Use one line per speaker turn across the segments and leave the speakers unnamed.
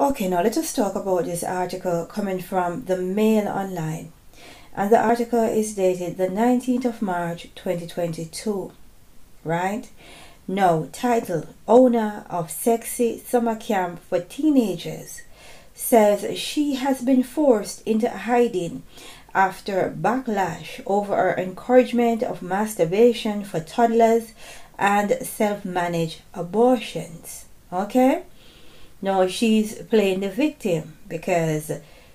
Okay, now let us talk about this article coming from the Mail Online. And the article is dated the 19th of March 2022. Right? Now, title Owner of Sexy Summer Camp for Teenagers says she has been forced into hiding after backlash over her encouragement of masturbation for toddlers and self managed abortions. Okay? Now she's playing the victim because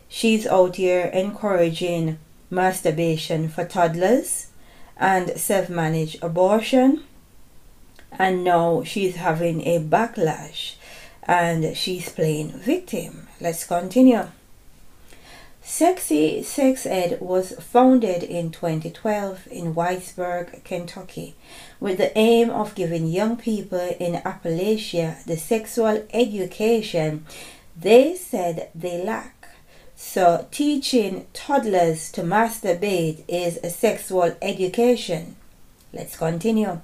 she's out here encouraging masturbation for toddlers and self managed abortion. And now she's having a backlash and she's playing victim. Let's continue. Sexy Sex Ed was founded in 2012 in Whitesburg, Kentucky, with the aim of giving young people in Appalachia the sexual education they said they lack. So, teaching toddlers to masturbate is a sexual education. Let's continue.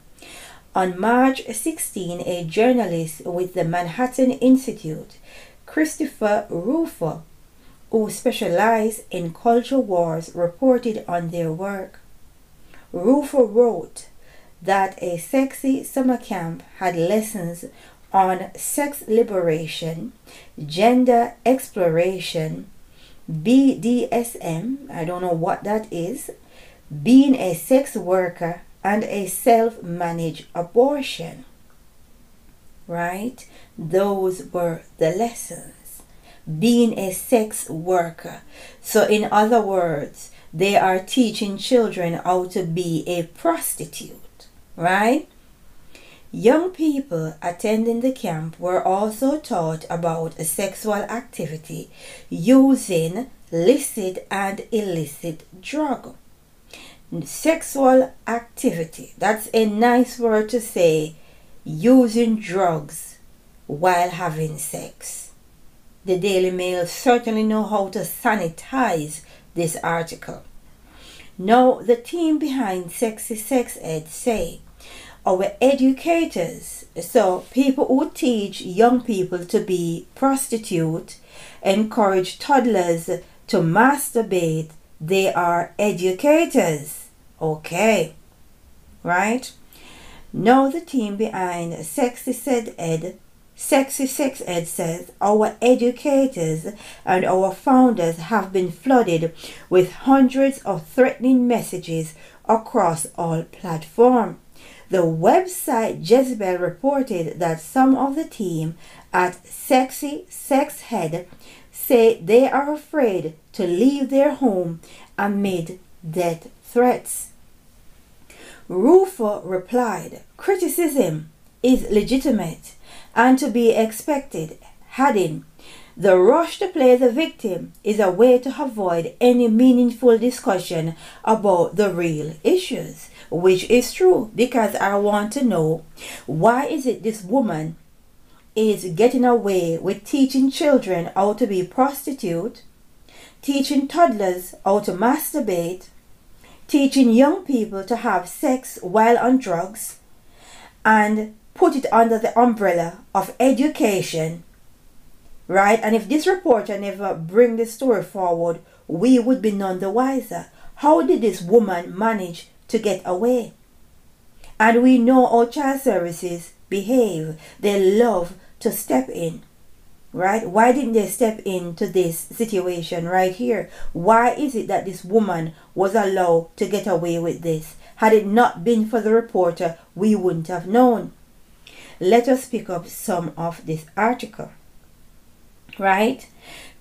On March 16, a journalist with the Manhattan Institute, Christopher Rufo, who specialize in culture wars reported on their work. Rufo wrote that a sexy summer camp had lessons on sex liberation, gender exploration, BDSM, I don't know what that is, being a sex worker, and a self managed abortion. Right? Those were the lessons being a sex worker. So, in other words, they are teaching children how to be a prostitute, right? Young people attending the camp were also taught about a sexual activity using licit and illicit drug. Sexual activity, that's a nice word to say, using drugs while having sex the Daily Mail certainly know how to sanitize this article. Now, the team behind Sexy Sex Ed say our educators, so people who teach young people to be prostitute, encourage toddlers to masturbate, they are educators. Okay, right? Now, the team behind Sexy Sex Ed Sexy Sex Ed says our educators and our founders have been flooded with hundreds of threatening messages across all platforms. The website Jezebel reported that some of the team at Sexy Sex Ed say they are afraid to leave their home amid death threats. Rufo replied, Criticism is legitimate and to be expected, adding, the rush to play the victim is a way to avoid any meaningful discussion about the real issues, which is true because I want to know why is it this woman is getting away with teaching children how to be prostitute, teaching toddlers how to masturbate, teaching young people to have sex while on drugs, and put it under the umbrella of education, right? And if this reporter never bring the story forward, we would be none the wiser. How did this woman manage to get away? And we know how child services behave. They love to step in, right? Why didn't they step into this situation right here? Why is it that this woman was allowed to get away with this? Had it not been for the reporter, we wouldn't have known let us pick up some of this article. Right?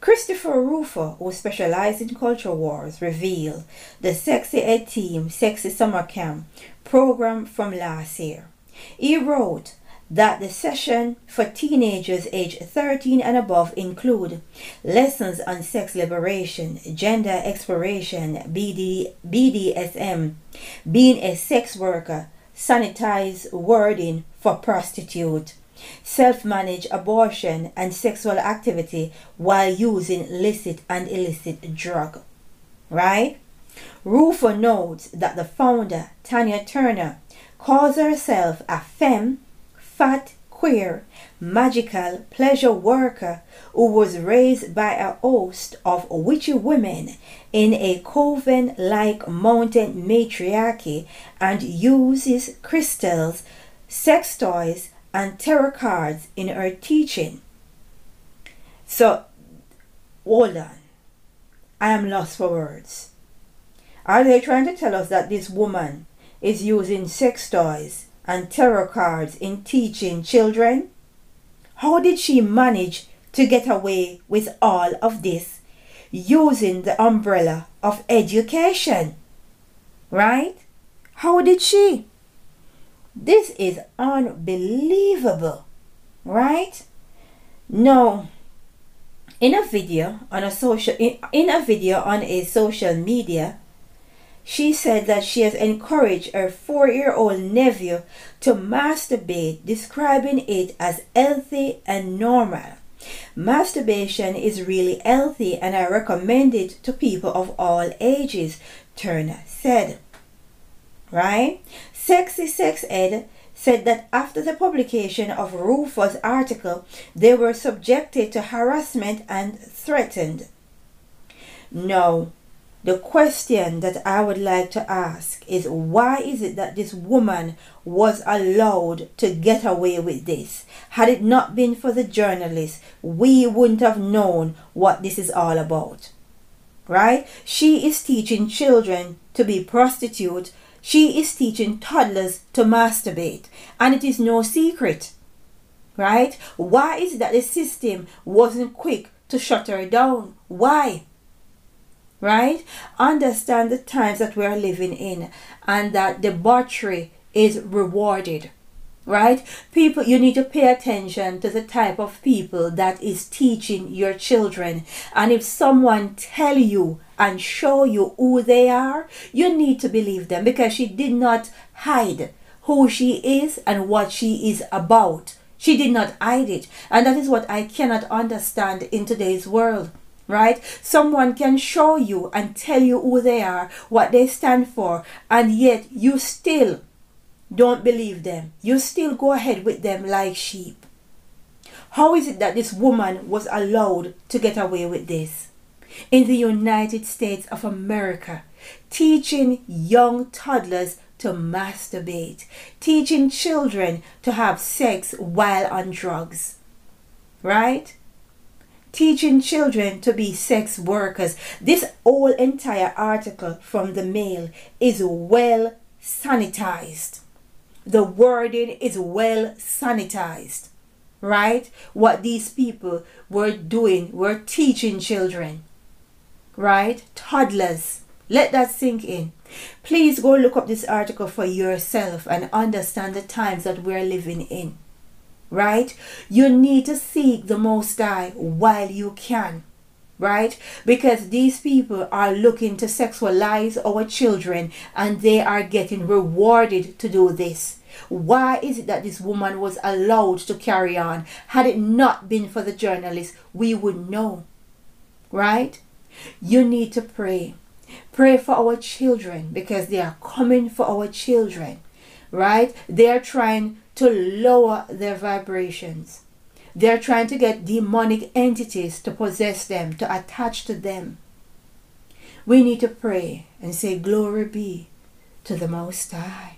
Christopher Rufo, who specializes in culture wars, revealed the Sexy Ed Team Sexy Summer Camp program from last year. He wrote that the session for teenagers aged 13 and above include lessons on sex liberation, gender exploration, BD, BDSM, being a sex worker, sanitized wording for prostitute, self managed abortion, and sexual activity while using licit and illicit drug. Right? Rufo notes that the founder, Tanya Turner, calls herself a femme, fat queer, magical pleasure worker who was raised by a host of witchy women in a coven like mountain matriarchy and uses crystals, sex toys, and tarot cards in her teaching. So, hold on. I am lost for words. Are they trying to tell us that this woman is using sex toys and tarot cards in teaching children? How did she manage to get away with all of this using the umbrella of education? Right? How did she? This is unbelievable, right? No, in a video on a social in, in a video on a social media, she said that she has encouraged her four-year-old nephew to masturbate, describing it as healthy and normal. Masturbation is really healthy and I recommend it to people of all ages, Turner said. Right? Sexy Sex Ed said that after the publication of Rufus' article, they were subjected to harassment and threatened. No, the question that I would like to ask is why is it that this woman was allowed to get away with this? Had it not been for the journalists, we wouldn't have known what this is all about. Right? She is teaching children to be prostitutes she is teaching toddlers to masturbate, and it is no secret. Right? Why is it that the system wasn't quick to shut her down? Why? Right? Understand the times that we are living in and that debauchery is rewarded right people you need to pay attention to the type of people that is teaching your children and if someone tell you and show you who they are you need to believe them because she did not hide who she is and what she is about she did not hide it and that is what i cannot understand in today's world right? Someone can show you and tell you who they are, what they stand for, and yet you still don't believe them. You still go ahead with them like sheep. How is it that this woman was allowed to get away with this? In the United States of America, teaching young toddlers to masturbate, teaching children to have sex while on drugs. Right? Teaching children to be sex workers. This whole entire article from the Mail is well sanitized the wording is well sanitized, right? What these people were doing, were teaching children, right? Toddlers. Let that sink in. Please go look up this article for yourself and understand the times that we're living in. Right? You need to seek the Most High while you can right? Because these people are looking to sexualize our children and they are getting rewarded to do this. Why is it that this woman was allowed to carry on? Had it not been for the journalists, we would know, right? You need to pray. Pray for our children because they are coming for our children, right? They are trying to lower their vibrations they're trying to get demonic entities to possess them, to attach to them. We need to pray and say, Glory be to the Most High.